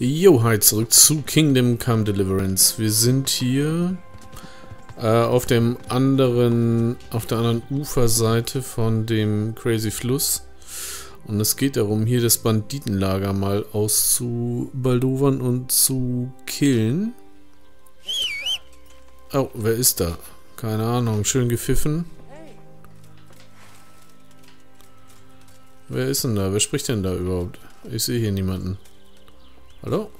Jo, hi, zurück zu Kingdom Come Deliverance. Wir sind hier äh, auf dem anderen, auf der anderen Uferseite von dem Crazy Fluss. Und es geht darum, hier das Banditenlager mal auszubaldowern und zu killen. Oh, wer ist da? Keine Ahnung, schön gepfiffen. Wer ist denn da? Wer spricht denn da überhaupt? Ich sehe hier niemanden. Hallo?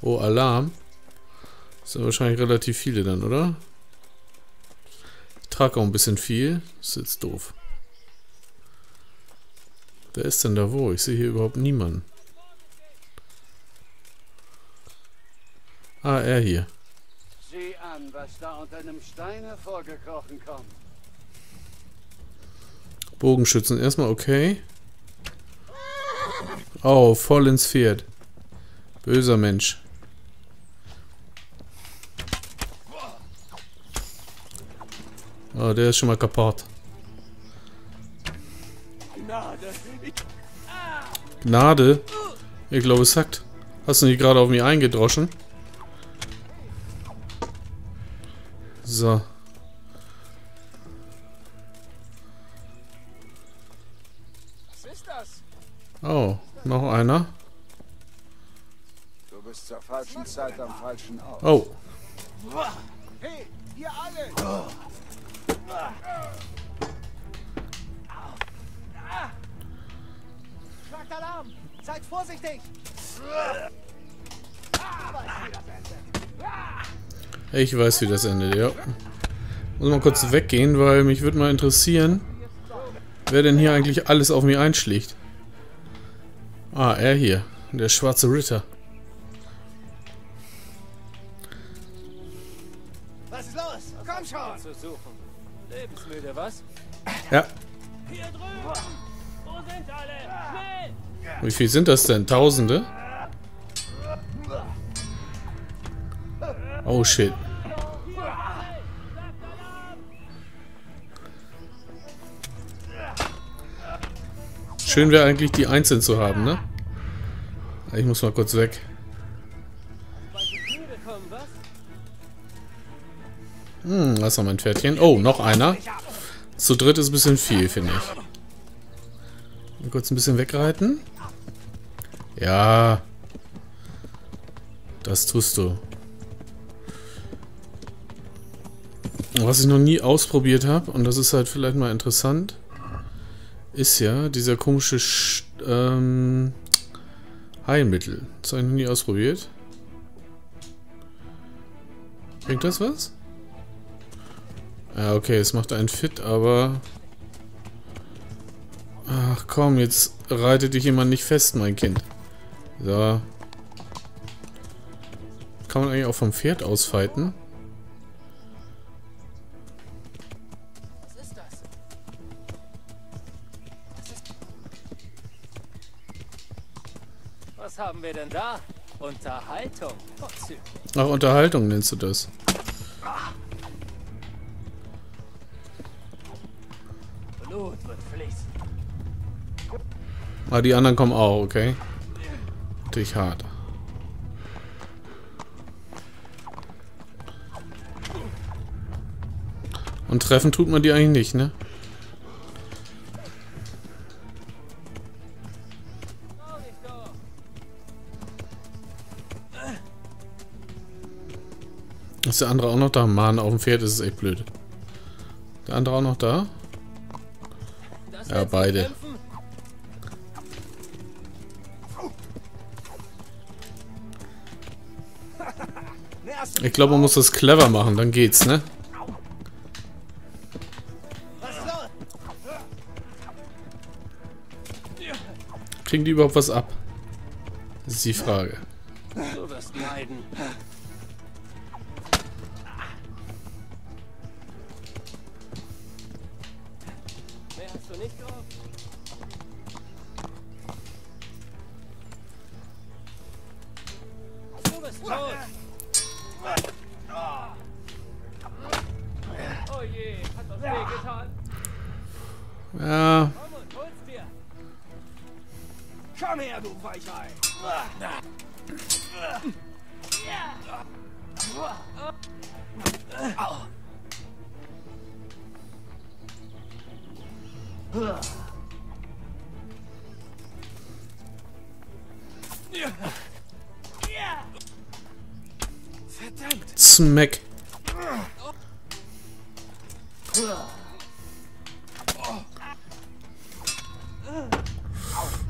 Oh, Alarm. Das sind wahrscheinlich relativ viele dann, oder? Ich trage auch ein bisschen viel. Das ist jetzt doof. Wer ist denn da wo? Ich sehe hier überhaupt niemanden. Ah, er hier. Sieh an, was da unter einem Stein hervorgekrochen kommt. Bogenschützen erstmal okay. Oh, voll ins Pferd. Böser Mensch. Oh, der ist schon mal kaputt. Gnade? Ich glaube, es sackt. Hast du nicht gerade auf mich eingedroschen? So. Was ist das? Oh, noch einer. Du bist zur falschen Zeit am falschen Ort. Oh, Hey, ihr alle! Schlagt Alarm! Seid vorsichtig! ich weiß, wie das endet, ja. Muss mal kurz weggehen, weil mich würde mal interessieren, wer denn hier eigentlich alles auf mich einschlägt. Ah, er hier. Der schwarze Ritter. Was ist los? Komm schon! zu suchen. Lebensmüde, was? Ja. Hier drüben! Wo sind alle? Schnell! Wie viel sind das denn? Tausende? Oh shit. Schön wäre eigentlich die einzeln zu haben, ne? Ich muss mal kurz weg. Hm, das ist noch mein Pferdchen. Oh, noch einer. Zu dritt ist ein bisschen viel, finde ich. Mal kurz ein bisschen wegreiten. Ja. Das tust du. Was ich noch nie ausprobiert habe, und das ist halt vielleicht mal interessant, ist ja dieser komische Sch ähm, Heilmittel. Das habe ich noch nie ausprobiert. Bringt das was? Ja, okay, es macht einen fit, aber... Ach komm, jetzt reitet dich jemand nicht fest, mein Kind. So. Kann man eigentlich auch vom Pferd aus Was haben wir denn da? Unterhaltung. Ach, Unterhaltung nennst du das. Blut wird fließen. Ah, die anderen kommen auch, okay. Natürlich hart. Und treffen tut man die eigentlich nicht, ne? Ist der andere auch noch da? Mann, auf dem Pferd ist es echt blöd. Der andere auch noch da? Ja, beide. Ich glaube, man muss das clever machen, dann geht's, ne? Kriegen die überhaupt was ab? Das ist die Frage. Du wirst leiden. Smack.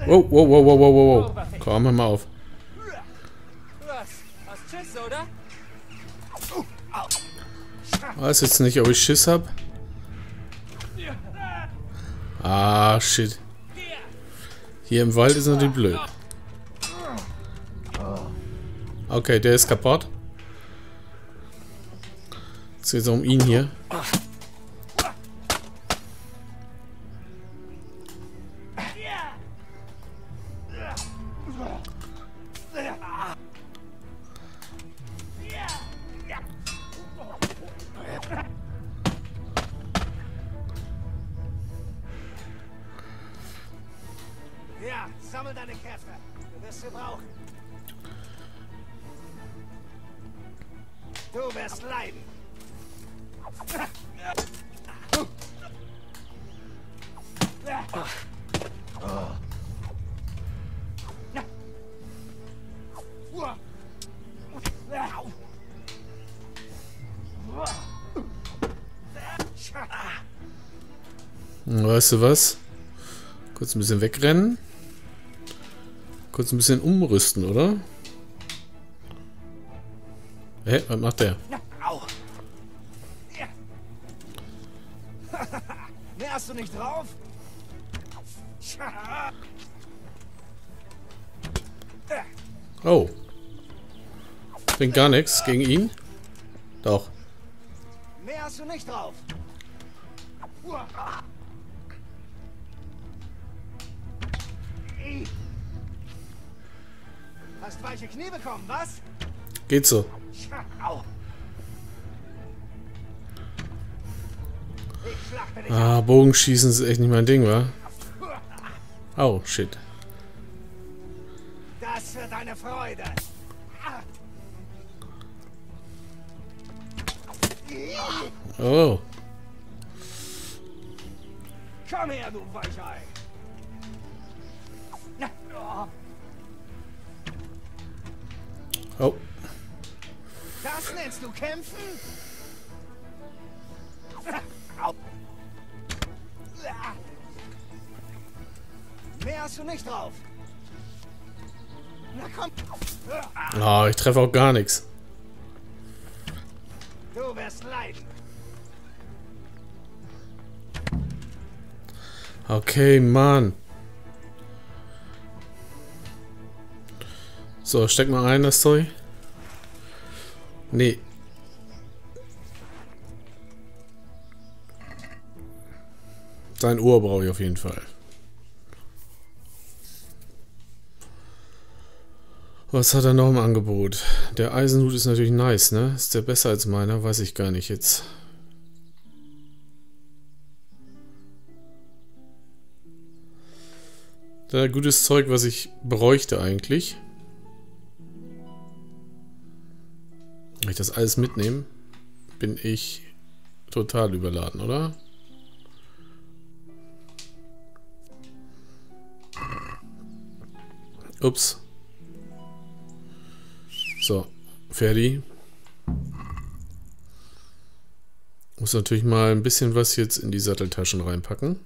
Wow, wow, wow, wow, wow, wow, wow. Komm, hör mal auf. Weiß jetzt nicht, ob ich Schiss hab. Ah, shit. Hier im Wald ist natürlich blöd. Okay, der ist kaputt. Jetzt geht's um ihn hier. Ja, sammel deine Kräfte. Du wirst sie brauchen. Du wirst leiden. Weißt du was? Kurz ein bisschen wegrennen. Kurz ein bisschen umrüsten, oder? Hä, was macht der? Au. Mehr hast du nicht drauf? Oh. Bringt gar nichts gegen ihn. Doch. Mehr hast du nicht drauf. Hast weiche Knie bekommen, was? Geht so. Ah, Bogenschießen ist echt nicht mein Ding, wa? Oh, shit. Das für deine Freude. Oh. Komm her, du Weichei. Das nennst du kämpfen? Mehr hast du nicht drauf. Na komm. Ah, ich treffe auch gar nichts. Du wirst leiden. Okay, Mann. So, steck mal ein, das Zeug. Nee. Sein Ohr brauche ich auf jeden Fall. Was hat er noch im Angebot? Der Eisenhut ist natürlich nice, ne? Ist der besser als meiner? Weiß ich gar nicht jetzt. Da gutes Zeug, was ich bräuchte eigentlich. Wenn ich das alles mitnehme, bin ich total überladen, oder? Ups. So, fertig. Muss natürlich mal ein bisschen was jetzt in die Satteltaschen reinpacken.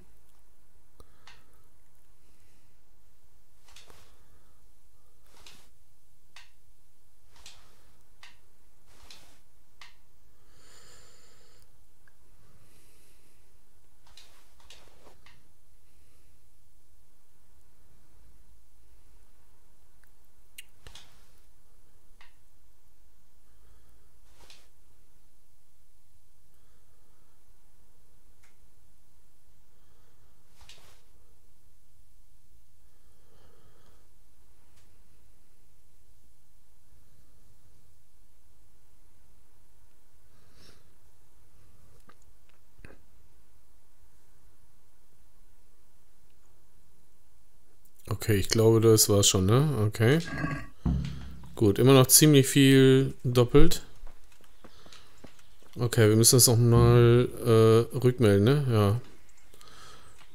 Okay, ich glaube, das war's schon, ne? Okay. Gut, immer noch ziemlich viel doppelt. Okay, wir müssen das auch mal äh, rückmelden, ne? Ja.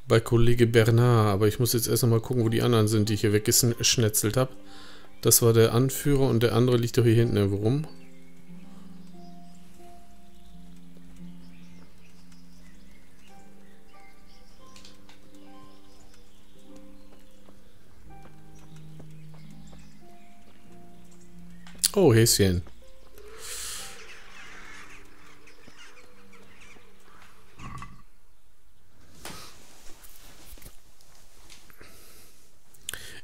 Bei Kollege Bernard, aber ich muss jetzt erst noch mal gucken, wo die anderen sind, die ich hier weggeschnetzelt habe. Das war der Anführer und der andere liegt doch hier hinten irgendwo rum. Oh, Häschen.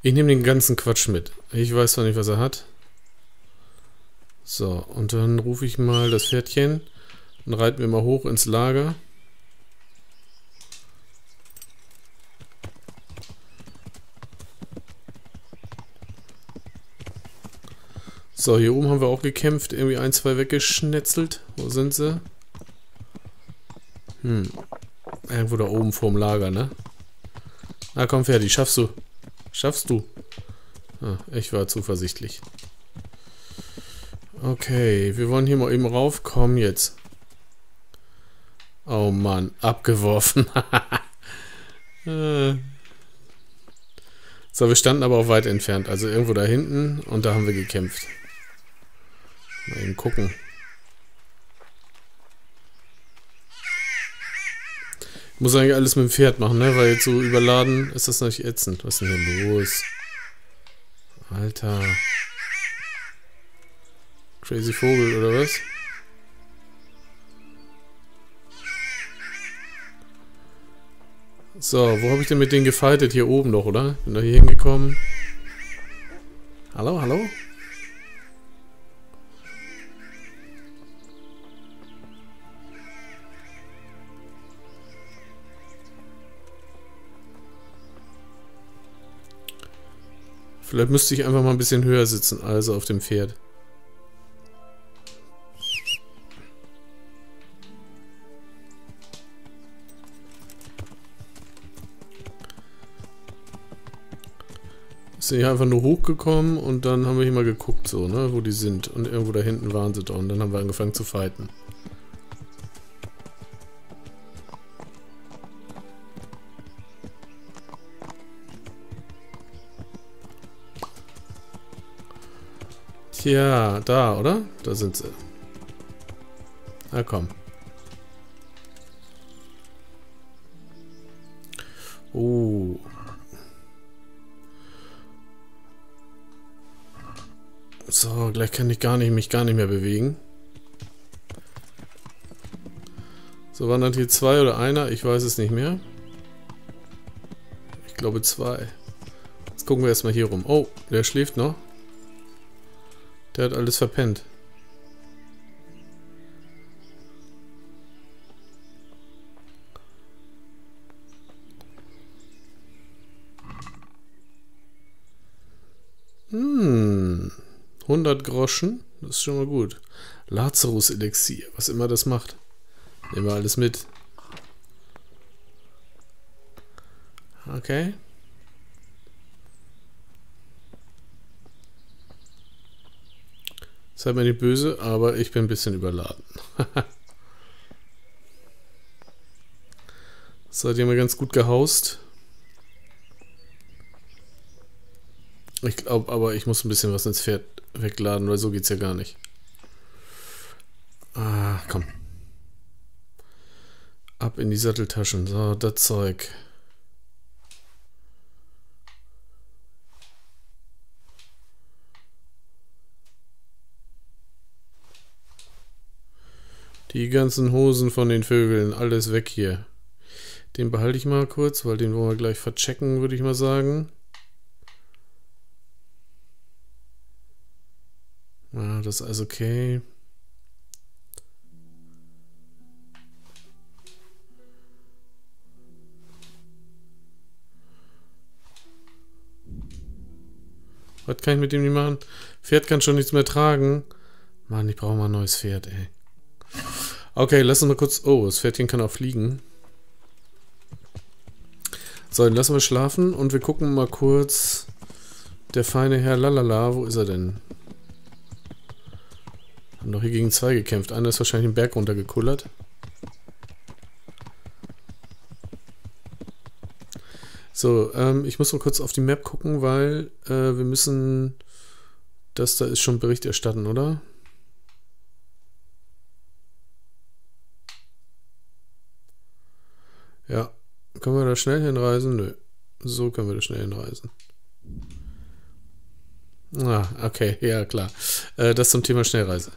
Ich nehme den ganzen Quatsch mit. Ich weiß zwar nicht, was er hat. So, und dann rufe ich mal das Pferdchen und reiten wir mal hoch ins Lager. So, hier oben haben wir auch gekämpft. Irgendwie ein, zwei weggeschnetzelt. Wo sind sie? Hm. Irgendwo da oben vorm Lager, ne? Na komm, fertig. Schaffst du. Schaffst du. Ah, ich war zuversichtlich. Okay, wir wollen hier mal eben rauf. Komm jetzt. Oh Mann, abgeworfen. Äh. so, wir standen aber auch weit entfernt. Also irgendwo da hinten und da haben wir gekämpft. Mal eben gucken. Ich muss eigentlich alles mit dem Pferd machen, ne? Weil jetzt so überladen ist das nicht ätzend. Was ist denn hier los? Alter. Crazy Vogel, oder was? So, wo habe ich denn mit denen gefightet? Hier oben doch, oder? Bin da hier hingekommen. Hallo, hallo? Vielleicht müsste ich einfach mal ein bisschen höher sitzen, also auf dem Pferd. Sind hier einfach nur hochgekommen und dann haben wir hier mal geguckt, so, ne, wo die sind. Und irgendwo da hinten waren sie doch. Und dann haben wir angefangen zu fighten. Tja, da, oder? Da sind sie. Na komm. Oh. So, gleich kann ich gar nicht, mich gar nicht mehr bewegen. So, waren dann hier zwei oder einer? Ich weiß es nicht mehr. Ich glaube zwei. Jetzt gucken wir erstmal hier rum. Oh, der schläft noch. Der hat alles verpennt. Hm. 100 Groschen. Das ist schon mal gut. Lazarus-Elixier. Was immer das macht. Nehmen wir alles mit. Okay. Seid mir nicht böse, aber ich bin ein bisschen überladen. Seid ihr mal ganz gut gehaust. Ich glaube aber, ich muss ein bisschen was ins Pferd wegladen, weil so geht's ja gar nicht. Ah, komm. Ab in die Satteltaschen. So, das Zeug. Die ganzen Hosen von den Vögeln, alles weg hier. Den behalte ich mal kurz, weil den wollen wir gleich verchecken, würde ich mal sagen. Ja, das ist alles okay. Was kann ich mit dem nicht machen? Pferd kann schon nichts mehr tragen. Mann, ich brauche mal ein neues Pferd, ey. Okay, lass uns mal kurz... Oh, das Pferdchen kann auch fliegen. So, dann lassen wir schlafen und wir gucken mal kurz. Der feine Herr Lalala, wo ist er denn? Haben doch hier gegen zwei gekämpft. Einer ist wahrscheinlich den Berg runtergekullert. So, ähm, ich muss mal kurz auf die Map gucken, weil äh, wir müssen... Das da ist schon Bericht erstatten, oder? Ja. Können wir da schnell hinreisen? Nö. So können wir da schnell hinreisen. Ah, okay, ja klar. Äh, das zum Thema Schnellreise.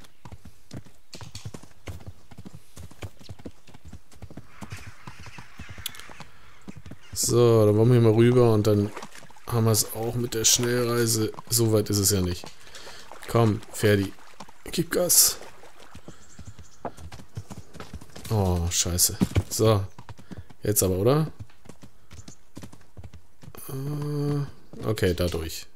So, dann wollen wir hier mal rüber und dann haben wir es auch mit der Schnellreise. So weit ist es ja nicht. Komm, Ferdi. Gib Gas. Oh, scheiße. So. Jetzt aber, oder? Okay, dadurch.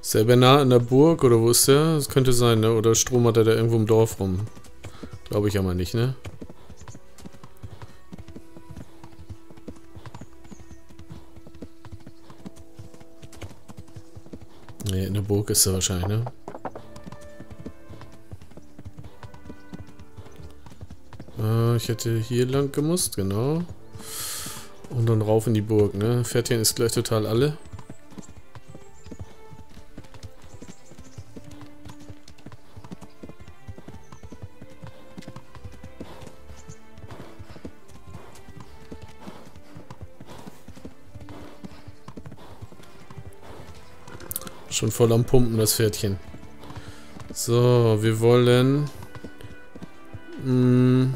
Ist der Bernard in der Burg oder wo ist der? Das könnte sein, ne? Oder Strom hat er da irgendwo im Dorf rum. Glaube ich aber nicht, ne? Ne, in der Burg ist er wahrscheinlich, ne? Äh, ich hätte hier lang gemusst, genau. Und dann rauf in die Burg, ne? Pferdchen ist gleich total alle. Schon voll am Pumpen, das Pferdchen. So, wir wollen... Mh, hm,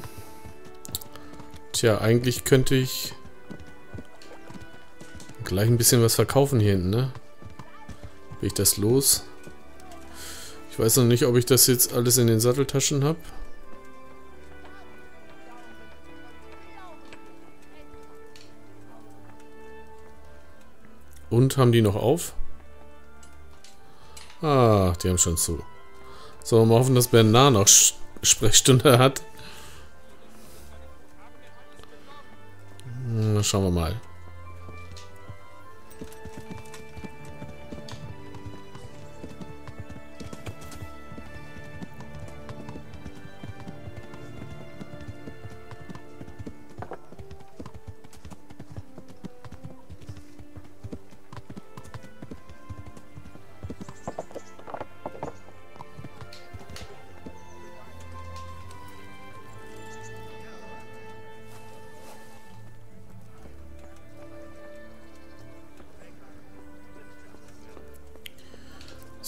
tja, eigentlich könnte ich gleich ein bisschen was verkaufen hier hinten, ne? Bin ich das los? Ich weiß noch nicht, ob ich das jetzt alles in den Satteltaschen habe. Und haben die noch auf? Ah, die haben schon zu. So, mal hoffen, dass Bernard noch Sprechstunde hat. Hm, schauen wir mal.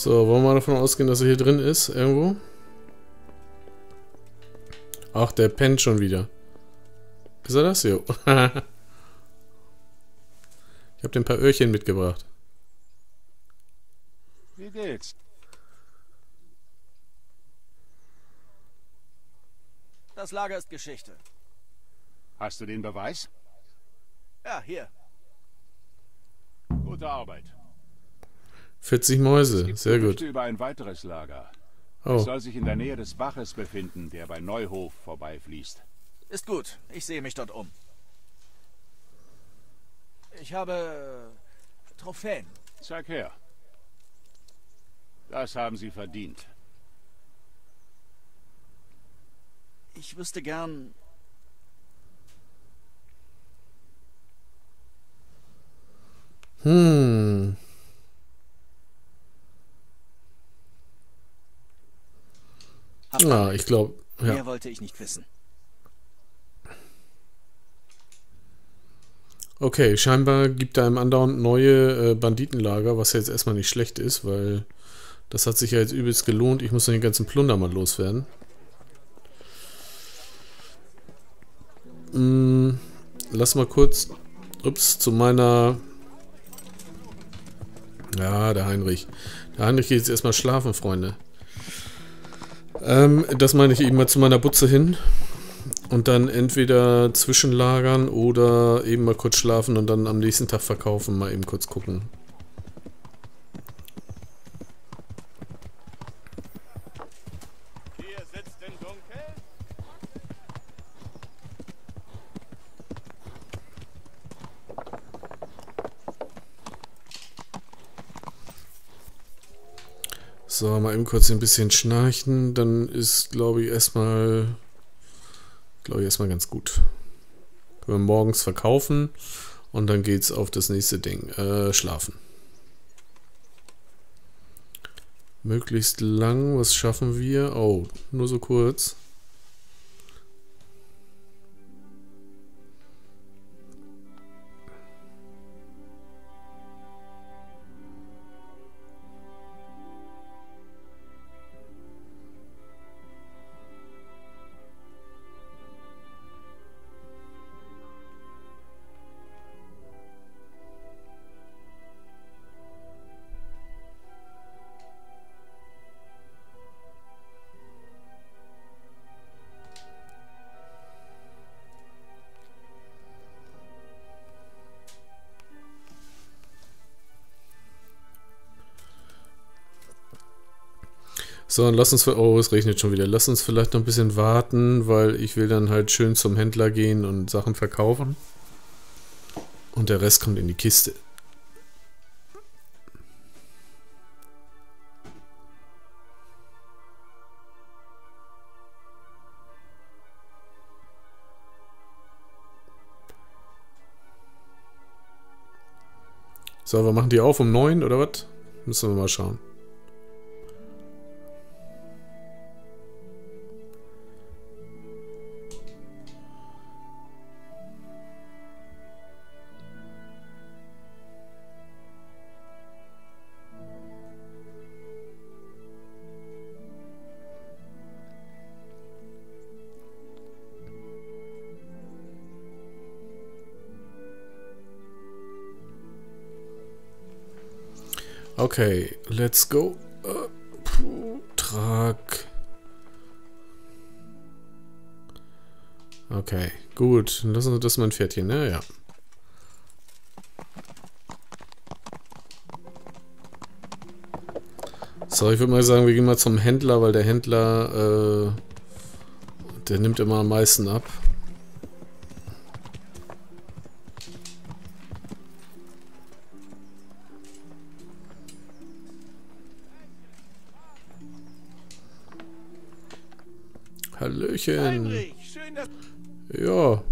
So, wollen wir mal davon ausgehen, dass er hier drin ist, irgendwo? Ach, der pennt schon wieder. Ist er das? Jo. ich habe dir ein paar Öhrchen mitgebracht. Wie geht's? Das Lager ist Geschichte. Hast du den Beweis? Ja, hier. Gute Arbeit. 40 Mäuse, sehr gut. über ein weiteres Lager. Oh. Es soll sich in der Nähe des Baches befinden, der bei Neuhof vorbeifließt. Ist gut, ich sehe mich dort um. Ich habe äh, Trophäen. Zeig her. Das haben Sie verdient. Ich wüsste gern... Hm. Ja, ich glaube. Ja. Mehr wollte ich nicht wissen. Okay, scheinbar gibt er einem andauernd neue äh, Banditenlager, was jetzt erstmal nicht schlecht ist, weil das hat sich ja jetzt übelst gelohnt. Ich muss den ganzen Plunder mal loswerden. Hm, lass mal kurz, ups, zu meiner... Ja, der Heinrich. Der Heinrich geht jetzt erstmal schlafen, Freunde. Ähm, das meine ich eben mal zu meiner Butze hin. Und dann entweder zwischenlagern oder eben mal kurz schlafen und dann am nächsten Tag verkaufen, mal eben kurz gucken. Hier sitzt im Dunkel. So, mal eben kurz ein bisschen schnarchen, dann ist, glaube ich, erstmal, glaube ich, erstmal ganz gut. Können wir morgens verkaufen und dann geht's auf das nächste Ding. Äh, schlafen. Möglichst lang, was schaffen wir? Oh, nur so kurz. So, und lass uns, oh, es regnet schon wieder. Lass uns vielleicht noch ein bisschen warten, weil ich will dann halt schön zum Händler gehen und Sachen verkaufen. Und der Rest kommt in die Kiste. So, wir machen die auf um 9 oder was? Müssen wir mal schauen. Okay, let's go. Uh, puh, trag. Okay, gut. Lassen wir das mein Pferdchen, ne? Ja. So, ich würde mal sagen, wir gehen mal zum Händler, weil der Händler, äh, der nimmt immer am meisten ab. Hallöchen. Heinrich, schön, dass... Ja,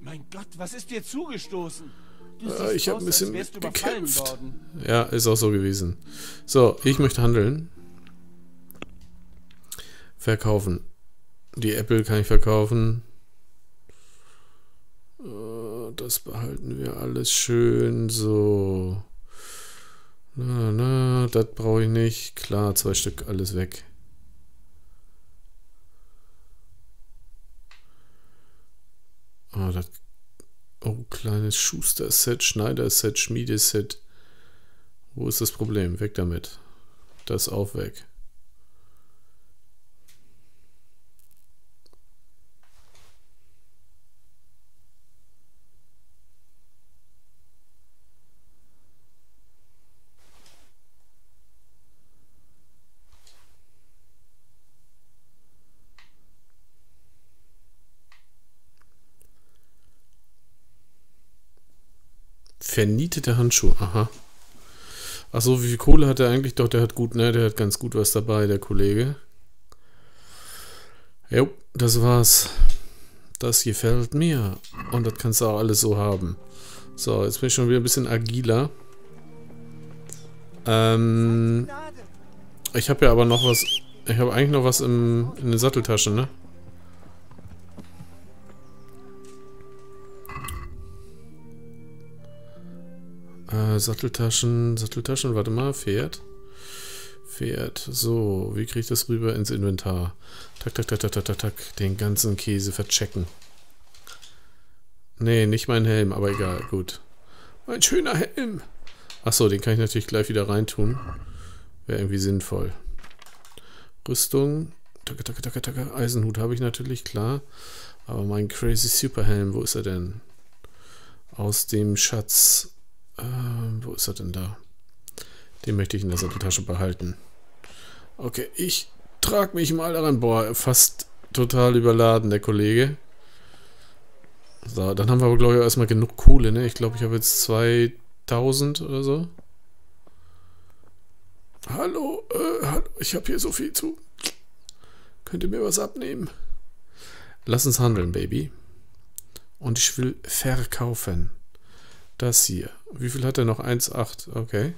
Mein Gott, was ist dir zugestoßen? Äh, ich hab aus, ein bisschen gekämpft. worden. Ja, ist auch so gewesen. So, ich möchte handeln. Verkaufen. Die Apple kann ich verkaufen. Äh, Das behalten wir alles schön so. Na, na, das brauche ich nicht. Klar, zwei Stück, alles weg. Ah, das. Oh, kleines Schuster-Set, Schneider-Set, Schmiedeset. Wo ist das Problem? Weg damit. Das auch weg. Vernietete Handschuhe, aha. Achso, wie viel Kohle hat er eigentlich? Doch, der hat gut, ne? Der hat ganz gut was dabei, der Kollege. Jo, das war's. Das gefällt mir. Und das kannst du auch alles so haben. So, jetzt bin ich schon wieder ein bisschen agiler. Ähm, ich habe ja aber noch was. Ich habe eigentlich noch was im, in der Satteltasche, ne? Äh, Satteltaschen, Satteltaschen, warte mal, Pferd. Pferd. So, wie kriege ich das rüber ins Inventar? Tak, tak, tak, tak, tak, tak, tak. Den ganzen Käse verchecken. Nee, nicht mein Helm, aber egal, gut. Mein schöner Helm. Achso, den kann ich natürlich gleich wieder reintun. Wäre irgendwie sinnvoll. Rüstung. Tacke, tacke, tacke, tacke. Eisenhut habe ich natürlich, klar. Aber mein Crazy Superhelm, wo ist er denn? Aus dem Schatz. Äh, wo ist er denn da? Den möchte ich in der Satteltasche behalten. Okay, ich trage mich mal daran. Boah, fast total überladen, der Kollege. So, dann haben wir aber, glaube ich, erstmal genug Kohle, ne? Ich glaube, ich habe jetzt 2000 oder so. Hallo, äh, hallo, ich habe hier so viel zu. Könnt ihr mir was abnehmen? Lass uns handeln, Baby. Und ich will verkaufen. Das hier. Wie viel hat er noch? 1,8. Okay.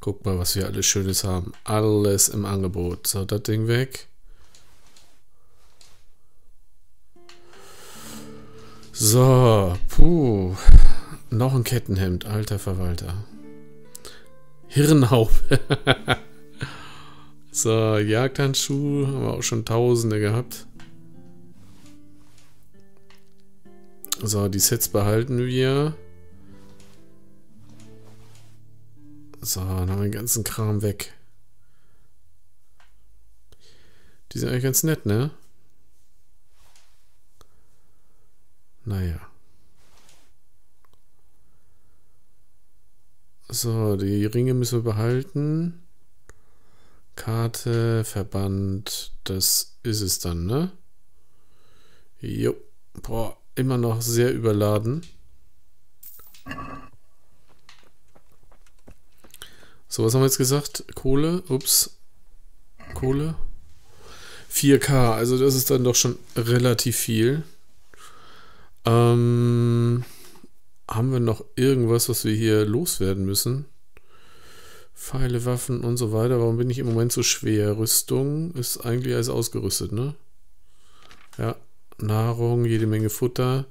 Guck mal, was wir alles Schönes haben. Alles im Angebot. So, das Ding weg. So, puh. Noch ein Kettenhemd, alter Verwalter. Hirnhaube. so, Jagdhandschuh, haben wir auch schon Tausende gehabt. So, die Sets behalten wir. So, dann haben wir den ganzen Kram weg. Die sind eigentlich ganz nett, ne? Naja. So, die Ringe müssen wir behalten. Karte, Verband, das ist es dann, ne? Jo. Boah, immer noch sehr überladen. So, was haben wir jetzt gesagt? Kohle, ups. Kohle. 4K, also das ist dann doch schon relativ viel. Ähm, haben wir noch irgendwas, was wir hier loswerden müssen? Pfeile, Waffen und so weiter. Warum bin ich im Moment so schwer? Rüstung ist eigentlich alles ausgerüstet, ne? Ja. Nahrung, jede Menge Futter.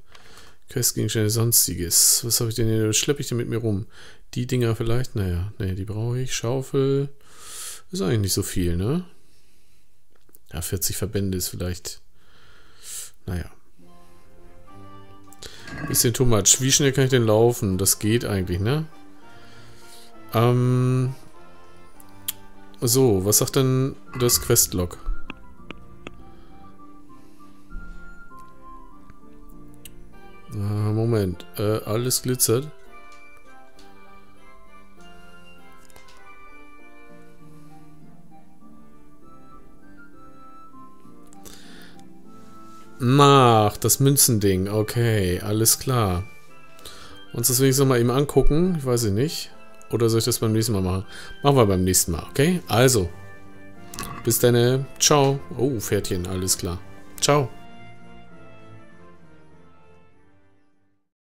Questgegenstände, sonstiges. Was habe ich denn hier? Schleppe ich denn mit mir rum? Die Dinger vielleicht? Naja, ne, die brauche ich. Schaufel. Ist eigentlich nicht so viel, ne? Ja, 40 Verbände ist vielleicht. Naja. Bisschen too much. Wie schnell kann ich denn laufen? Das geht eigentlich, ne? Ähm. So, was sagt denn das Questlog? Moment. Äh, alles glitzert. Ach, das Münzending. Okay, alles klar. Uns das wenigstens mal eben angucken. Ich weiß ich nicht. Oder soll ich das beim nächsten Mal machen? Machen wir beim nächsten Mal, okay? Also. Bis dann. Ciao. Oh, Pferdchen, alles klar. Ciao.